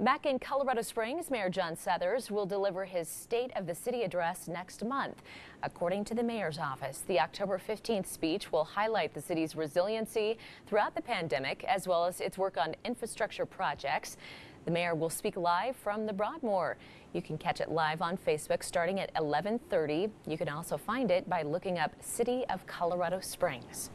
Back in Colorado Springs, Mayor John Suthers will deliver his State of the City address next month. According to the mayor's office, the October 15th speech will highlight the city's resiliency throughout the pandemic, as well as its work on infrastructure projects. The mayor will speak live from the Broadmoor. You can catch it live on Facebook starting at 11:30. You can also find it by looking up City of Colorado Springs.